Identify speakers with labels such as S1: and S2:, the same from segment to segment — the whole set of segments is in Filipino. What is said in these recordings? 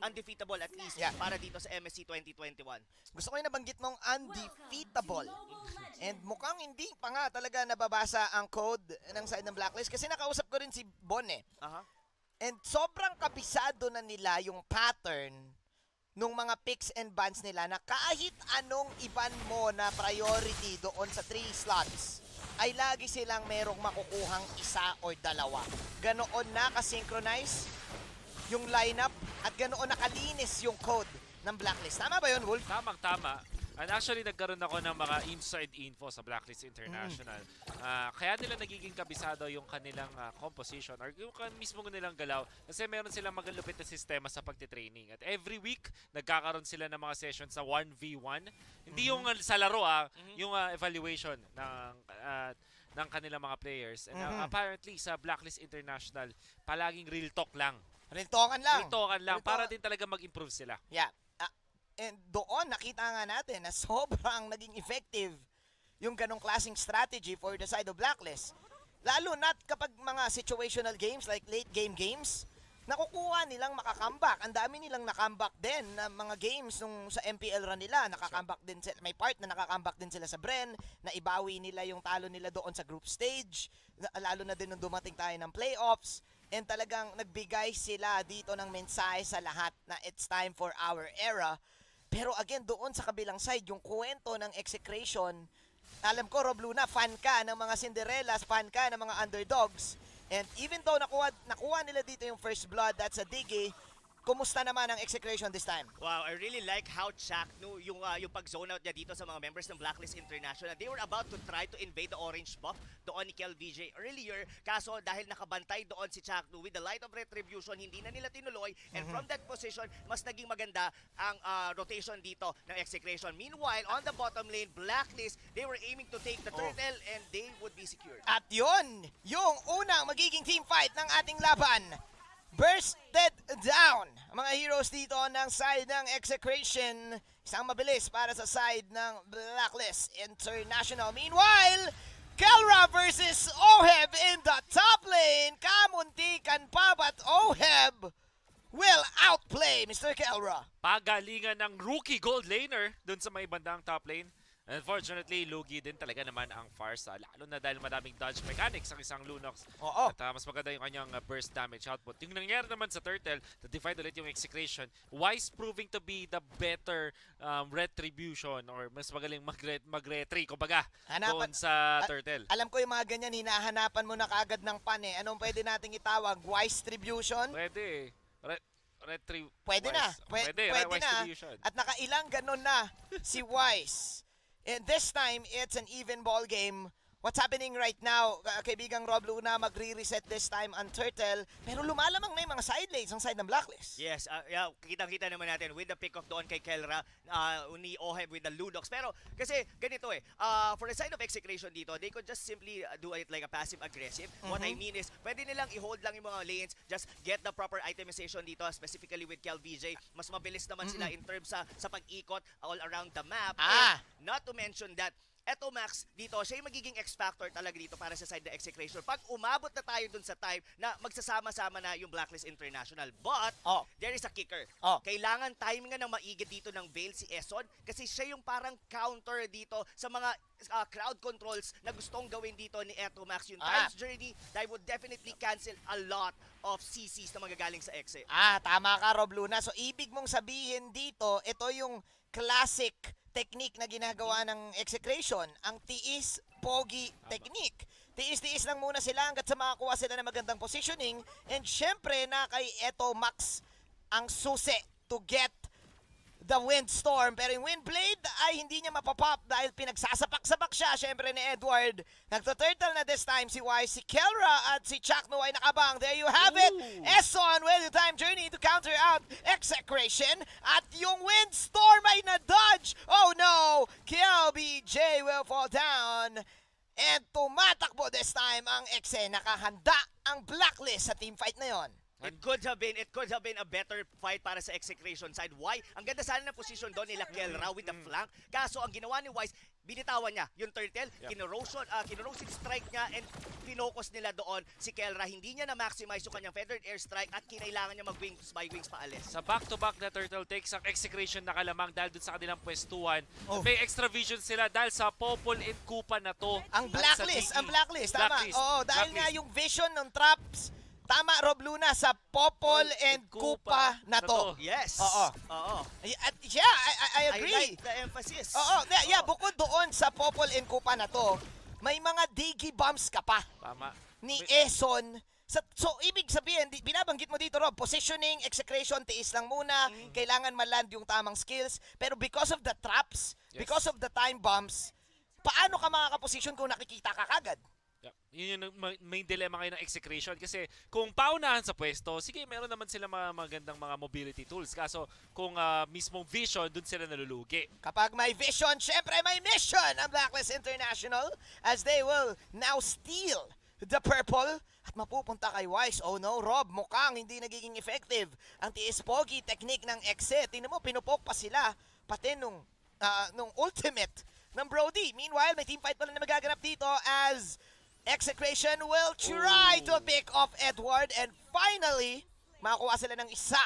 S1: undefeatable at least
S2: Yeah.
S1: para dito sa MSC 2021.
S2: Gusto ko yung nabanggit mong undefeatable. And mukhang hindi pa nga talaga nababasa ang code ng side ng Blacklist kasi nakausap ko rin si Bon eh.
S1: Aha.
S2: And sobrang kabisado na nila yung pattern nung mga picks and bans nila na kahit anong iban mo na priority doon sa 3 slots ay lagi silang merong makukuhang isa or dalawa. Ganoon na kasynchronize yung lineup at ganoon nakalinis yung code ng Blacklist. Tama ba yun, Wolf?
S3: Tamang-tama. And actually, nagkaroon ako ng mga inside info sa Blacklist International. Ah, kaya nila nagiging kabisado yung kanilang ah, composition or yung kan mismo nilang galaw kasi meron silang magalupit na sistema sa pagtitraining. At every week, nagkakaroon sila ng mga sessions sa 1v1. Hindi yung ah, sa laro, ah, yung ah, evaluation ng ah, ng kanilang mga players. And ah,
S2: Mhm.
S3: apparently, sa Blacklist International, palaging real talk lang.
S2: Real talkan lang.
S3: Real talkan lang para din talaga mag-improve sila.
S2: Yeah. Ah, and doon nakita nga natin na sobrang naging effective yung ganong klaseng strategy for the side of Blacklist. Lalo na kapag mga situational games like late game games, nakukuha nilang makakambak. Ang dami nilang nakambak din na mga games nung sa MPL run nila. Nakakambak din sila. May part na nakakambak din sila sa Bren, na ibawi nila yung talo nila doon sa group stage. Lalo na din nung dumating tayo ng playoffs. And talagang nagbigay sila dito ng mensahe sa lahat na it's time for our era. Pero again, doon sa kabilang side, yung kwento ng execration, alam ko, Rob Luna, fan ka ng mga Cinderellas, fan ka ng mga underdogs. And even though nakuha, nakuha nila dito yung first blood at sa Diggy, kumusta naman ang execration this time?
S1: Wow, I really like how Chak, no, yung, uh, yung pag-zone out niya dito sa mga members ng Blacklist International. They were about to try to invade the orange buff doon ni Kel VJ earlier. Kaso dahil nakabantay doon si Chak, no, with the light of retribution, hindi na nila tinuloy. And from that position, mas naging maganda ang uh, rotation dito ng execration. Meanwhile, on the bottom lane, Blacklist, they were aiming to take the
S2: Oh.
S1: turtle and they would be secured.
S2: At yun, yung unang magiging team fight ng ating laban. Bursted down. Mga heroes dito ng side ng Execration. Isang mabilis para sa side ng Blacklist International. Meanwhile, Kelra versus Oheb in the top lane. Kamuntikan pa ba't Oheb will outplay Mr. Kelra?
S3: pagalingan ng rookie gold laner dun sa may bandang top lane. Unfortunately, lugi din talaga naman ang Farsa. Lalo na dahil madaming dodge mechanics ang isang Lunox.
S2: Oo.
S3: At ah, mas maganda yung kanyang ah, burst damage output. Yung nangyari naman sa Turtle, na-divide ulit yung execration. Wise proving to be the better um, retribution or mas magaling mag-re- mag-retry, kumbaga,
S2: Hanapan-
S3: doon sa Turtle.
S2: Alam ko yung mga ganyan, hinahanapan mo na kaagad ng pan eh. Anong pwede nating itawag? Wise Tribution?
S3: Pwede eh. Re- retri-
S2: Pwede na.
S3: wise.
S2: Pwe-
S3: Pwede,
S2: pwede
S3: wise
S2: na. At nakailang ganun na si Wise. And this time, it's an even ball game. What's happening right now, ka- kaibigang Rob Luna, magre-reset this time ang Turtle. Pero lumalamang na yung mga side lanes ang side ng Blacklist.
S1: Yes, uh, yeah, kitang-kita naman natin with the pick-off doon kay Kelra, uh, ni Oheb with the Ludox. Pero kasi ganito eh, uh, for the side of execration dito, they could just simply do it like a passive-aggressive. What I mean is, pwede nilang i-hold lang yung mga lanes, just get the proper itemization dito, specifically with Kel VJ. Mas mabilis naman sila in terms sa, sa pag-ikot all around the map.
S2: Ah!
S1: And not to mention that, Eto Max, dito, siya yung magiging X-Factor talaga dito para sa side ng execration. Pag umabot na tayo dun sa time na magsasama-sama na yung Blacklist International. But,
S2: Oh.
S1: there is a kicker.
S2: Oh.
S1: Kailangan timing nga ng maigi dito ng Vale si Eson kasi siya yung parang counter dito sa mga uh, crowd controls na gustong gawin dito ni Eto Max. Yung
S2: Ah.
S1: Times Journey, that would definitely cancel a lot of CCs na magagaling sa Exe.
S2: Ah, tama ka, Rob Luna. So, ibig mong sabihin dito, ito yung classic technique na ginagawa ng execration. Ang tiis, pogi technique. Tiis-tiis lang muna sila hanggat sa makakuha sila ng magandang positioning. And syempre, na kay Eto Max ang susi to get the windstorm. Pero yung windblade ay hindi niya mapapop dahil pinagsasapak-sapak siya. Syempre ni Edward. Nagto-turtle na this time si Y, si Kelra at si Chakno ay nakabang. There you have it.
S3: Ooh.
S2: Eson with the time journey to counter out execration. At yung windstorm ay na-dodge. Oh no! KLBJ will fall down. Ang Exe. Nakahanda ang blacklist sa team fight na yon.
S1: It could have been it could have been a better fight para sa execration side. Why? Ang ganda sana ng position doon nila Kelra with the flank. Kaso ang ginawa ni Wise, binitawan niya yung turtle,
S3: Yep.
S1: kinerosion, uh, kinerosion strike niya and pinocus nila doon si Kelra. Hindi niya na-maximize yung kanyang feathered airstrike at kinailangan niya mag-wings by wings paalis.
S3: Sa back-to-back na turtle takes, ang execration nakalamang dahil dun sa kanilang pwestuhan.
S2: Oh.
S3: May extra vision sila dahil sa Popol and Kupa na to.
S2: Ang blacklist,
S3: DE.
S2: ang blacklist, tama.
S3: Blacklist,
S2: Oo, dahil
S3: blacklist.
S2: nga yung vision ng traps, tama Rob Luna sa Popol and Kupa na to.
S1: Yes.
S2: Oo.
S1: Oo.
S2: At yeah, I, I, I
S1: I
S2: agree.
S1: like the emphasis.
S2: Oo, yeah, yeah, bukod doon sa Popol and Kupa na to, may mga digi bumps ka pa
S3: Tama.
S2: ni. Eson. Sa, so, ibig sabihin, di- binabanggit mo dito, Rob, positioning, execration, tiis lang muna,
S3: Mm-hmm.
S2: kailangan maland yung tamang skills. Pero because of the traps,
S3: Yes.
S2: because of the time bombs, paano ka makakaposition kung nakikita ka kagad?
S3: Yeah. Yun yung ma- main dilemma ngayon ng execration kasi kung paunahan sa pwesto, sige, meron naman sila mga magandang mga mobility tools. Kaso kung ah, mismong vision, dun sila nalulugi.
S2: Kapag may vision, syempre may mission ang Blacklist International as they will now steal the purple at mapupunta kay Wise. Oh no, Rob, mukhang hindi nagiging effective ang tiis pogi technique ng exit. Tingnan mo, pinupok pa sila pati nung, ah, nung ultimate ng Brody. Meanwhile, may team fight pa rin na magaganap dito as Execration will try to pick off Edward and finally, makakuha sila ng isa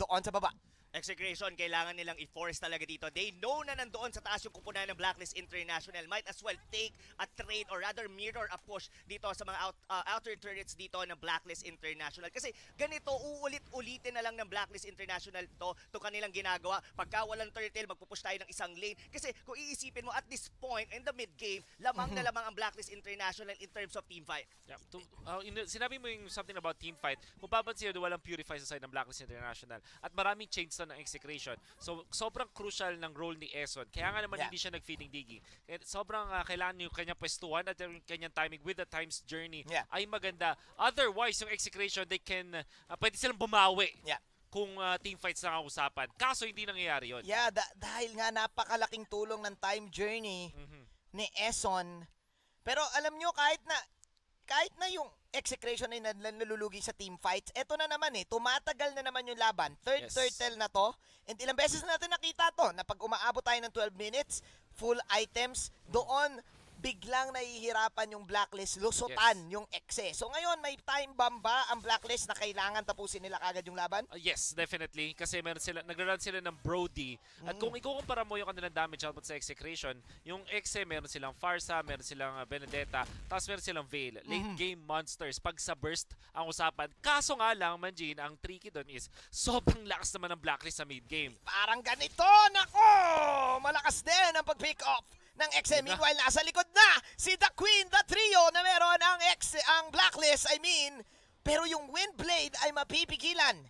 S2: doon sa baba.
S1: Execration, kailangan nilang i-force talaga dito. They know na nandoon sa taas yung kupunan ng Blacklist International. Might as well take a trade or rather mirror a push dito sa mga out, uh, outer turrets dito ng Blacklist International. Kasi ganito, uulit-ulitin na lang ng Blacklist International to, to kanilang ginagawa. Pagka walang turtle, magpupush tayo ng isang lane. Kasi kung iisipin mo, at this point, in the mid-game, lamang na lamang ang Blacklist International in terms of team fight.
S3: Yeah, to, uh, in- sinabi mo yung something about team fight. Kung papansin nyo, walang purify sa side ng Blacklist International. At maraming change na ng execration. So, sobrang crucial ng role ni Eson. Kaya nga naman
S2: Yeah.
S3: hindi siya nag-feeding digging. Kaya sobrang uh, kailangan yung kanyang pwestuhan at yung kanyang timing with the time's journey
S2: Yeah.
S3: ay maganda. Otherwise, yung execration, they can, uh, pwede silang bumawi
S2: Yeah.
S3: kung uh, team fights na usapan. Kaso, hindi nangyayari yun.
S2: Yeah, da- dahil nga napakalaking tulong ng time journey
S3: Mhm.
S2: ni Eson. Pero alam nyo, kahit na kahit na yung execration ay nalulugi sa team fights, eto na naman eh, tumatagal na naman yung laban. Third
S3: Yes.
S2: turtle na to, and ilang beses na natin nakita to, na pag umaabot tayo ng 12 minutes, full items, doon biglang nahihirapan yung blacklist, lusutan
S3: Yes.
S2: yung exe. So ngayon, may time bomb ba ang blacklist na kailangan tapusin nila kagad yung laban?
S3: Uh, yes, definitely. Kasi meron sila, nagra-run sila ng Brody. At kung ikukumpara mo yung kanilang damage output sa execration, yung Exe, meron silang Farsa, meron silang uh, Benedetta, tapos meron silang Veil. Late game monsters. Pag sa burst ang usapan. Kaso nga lang, Manjin, ang tricky doon is sobrang lakas naman ng Blacklist sa mid-game.
S2: Parang ganito, nako! Malakas din ang pag-pick off ng XM. Meanwhile, nasa likod na si The Queen, The Trio na meron ang, X, ang Blacklist, I mean. Pero yung Windblade ay mapipigilan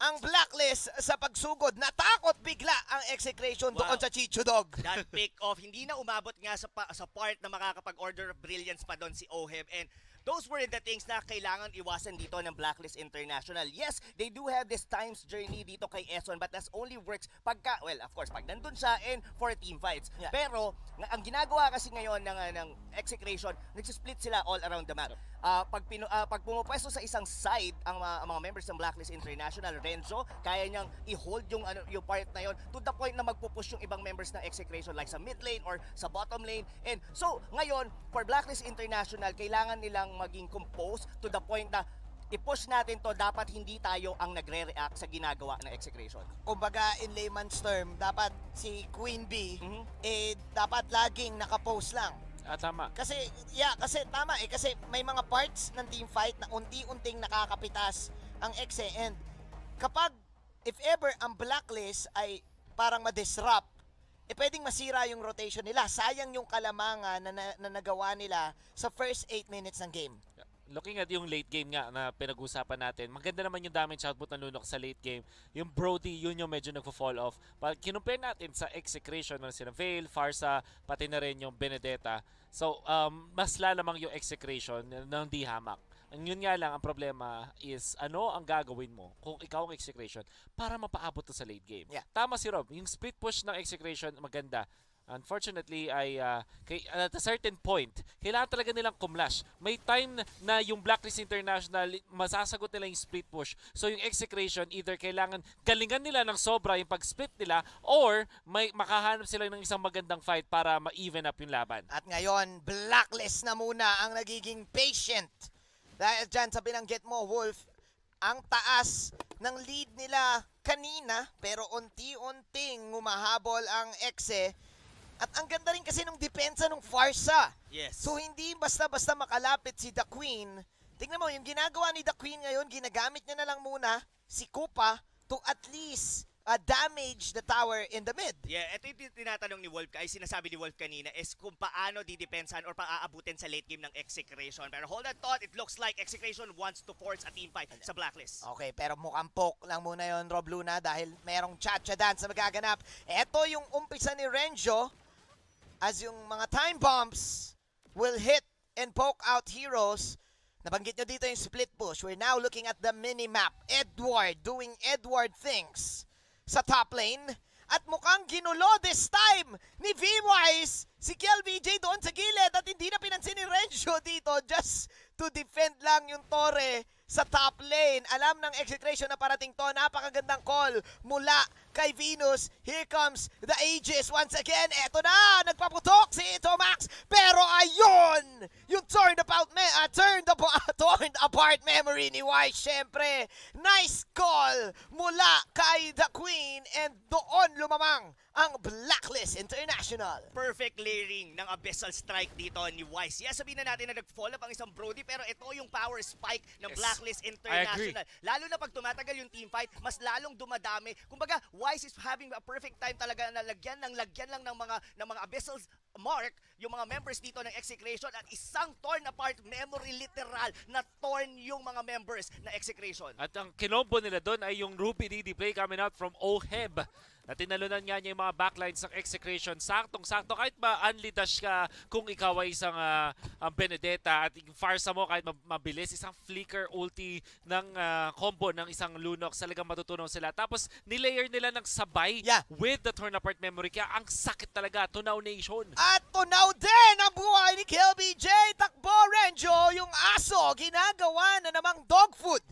S2: ang Blacklist sa pagsugod. Natakot bigla ang execration doon
S1: Wow.
S2: sa Chicho Dog.
S1: that pick off hindi na umabot nga sa pa- sa part na makakapag-order of brilliance pa doon si Oheb and those were the things na kailangan iwasan dito ng Blacklist International. Yes, they do have this times journey dito kay Eson but that only works pagka, well, of course, pag nandun siya and for team fights.
S2: Yeah.
S1: Pero, ang ginagawa kasi ngayon ng, uh, ng execration, nagsisplit sila all around the map. Ah, pag, pinu, ah, pag pumupwesto sa isang side ang, mga- ang mga members ng Blacklist International, Renzo, kaya niyang i-hold yung, ano, yung part na yon to the point na magpupush yung ibang members ng execration like sa mid lane or sa bottom lane. And so, ngayon, for Blacklist International, kailangan nilang maging composed to the point na i-push natin to, dapat hindi tayo ang nagre-react sa ginagawa ng execration.
S2: Kumbaga, in layman's term, dapat si Queen Bee,
S1: Mhm.
S2: eh, dapat laging nakapost lang.
S3: Ah, tama.
S2: Kasi, yeah, kasi tama eh. Kasi may mga parts ng team fight na unti-unting nakakapitas ang exe. And kapag, if ever, ang blacklist ay parang ma-disrupt, eh pwedeng masira yung rotation nila. Sayang yung kalamangan na, na, na nagawa nila sa first 8 minutes ng game.
S3: Looking at yung late game nga na pinag-usapan natin, maganda naman yung damage output ng Lunok sa late game. Yung Brody, yun yung medyo nagpo-fall off. Pag kinumpare natin sa execration, meron silang Veil, Farsa, pati na rin yung Benedetta. So, um, mas lalamang yung execration ng di hamak. Ang yun nga lang, ang problema is ano ang gagawin mo kung ikaw ang execration para mapaabot to sa late game.
S2: Yeah.
S3: Tama si Rob, yung split push ng execration maganda. unfortunately ay ah, kay, at a certain point, kailangan talaga nilang kumlash. May time na yung Blacklist International, masasagot nila yung split push. So yung execration, either kailangan galingan nila ng sobra yung pag-split nila or may makahanap sila ng isang magandang fight para ma-even up yung laban.
S2: At ngayon, blacklist na muna ang nagiging patient. Dahil dyan sa binanggit mo, Wolf, ang taas ng lead nila kanina pero unti-unting humahabol ang Exe. At ang ganda rin kasi ng depensa ng Farsa.
S1: Yes.
S2: So hindi basta-basta makalapit si The Queen. Tingnan mo, yung ginagawa ni The Queen ngayon, ginagamit niya na lang muna si Kupa to at least uh, damage the tower in the mid.
S1: Yeah, ito yung tin- tinatanong ni Wolf, ay sinasabi ni Wolf kanina, is kung paano didepensahan or paaabutin sa late game ng Execration. Pero hold that thought, it looks like Execration wants to force a team fight sa Blacklist.
S2: Okay, pero mukhang poke lang muna yon Rob Luna dahil merong cha-cha dance na magaganap. Ito yung umpisa ni Renjo as yung mga time bombs will hit and poke out heroes. Nabanggit nyo dito yung split push. We're now looking at the mini-map. Edward doing Edward things sa top lane. At mukhang ginulo this time ni V-Wise si KLBJ doon sa gilid at hindi na pinansin ni Renjo dito just to defend lang yung Torre sa top lane. Alam ng execration na parating to. Napakagandang call mula kay Venus. Here comes the Aegis once again. Eto na! Nagpaputok si Tomax. Pero ayun! Yung me uh, turned, ap- turned apart memory ni Wise. Siyempre, nice call mula kay The Queen. And doon lumamang ang Blacklist International.
S1: Perfect layering ng Abyssal Strike dito ni Wise. Yes, sabihin na natin na nag-fall up ang isang Brody pero ito yung power spike ng
S3: Yes.
S1: Blacklist
S3: I agree.
S1: International. Lalo na pag tumatagal yung team fight, mas lalong dumadami. Kumbaga, Wise is having a perfect time talaga na lagyan ng lagyan lang ng mga ng mga Abyssal mark yung mga members dito ng Execration at isang torn apart memory literal na torn yung mga members na Execration.
S3: At ang kinombo nila doon ay yung Ruby DD play coming out from Oheb. Na tinalunan nga niya yung mga backlines ng execration. Saktong-sakto. Kahit ba unli dash ka kung ikaw ay isang ah, ang Benedetta at yung Farsa mo kahit mab- mabilis. Isang flicker ulti ng ah, combo ng isang Lunox. Talagang matutunan sila. Tapos nilayer nila ng sabay
S2: Yeah.
S3: with the turn apart memory. Kaya ang sakit talaga. Tunaw Nation.
S2: At tunaw din ang buhay ni KLBJ. Takbo Renjo, yung aso, ginagawa na namang dog food.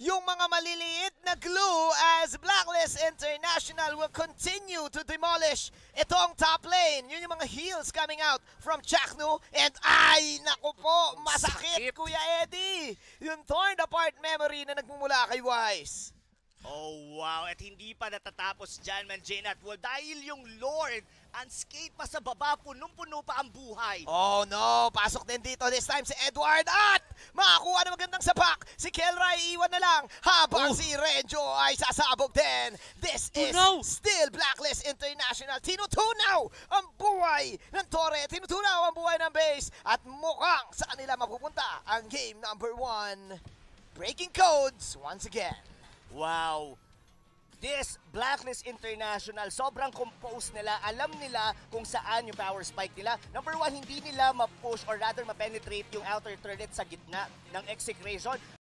S2: Yung mga maliliit na glue as Blacklist International will continue to demolish itong top lane. Yun yung mga heels coming out from Chaknu. And ay, naku po, masakit
S3: Sakit.
S2: Kuya Eddie. Yung torn apart memory na nagmumula kay Wise.
S1: Oh wow, at hindi pa natatapos dyan man Jane at Wall dahil yung Lord unscathed pa sa baba, punong-puno pa ang buhay.
S2: Oh no, pasok din dito this time si Edward at makakuha na magandang sapak. Si Kelray iwan na lang habang
S3: Oh.
S2: si Renjo ay sasabog din. This is
S3: Tunaw!
S2: still Blacklist International. Tinutunaw ang buhay ng Torre. Tinutunaw ang buhay ng base at mukhang sa kanila mapupunta ang game number one. Breaking codes once again.
S1: Wow! This Blacklist International, sobrang composed nila. Alam nila kung saan yung power spike nila. Number one, hindi nila ma-push or rather ma-penetrate yung outer turret sa gitna ng execration.